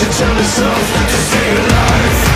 you tell yourself to stay alive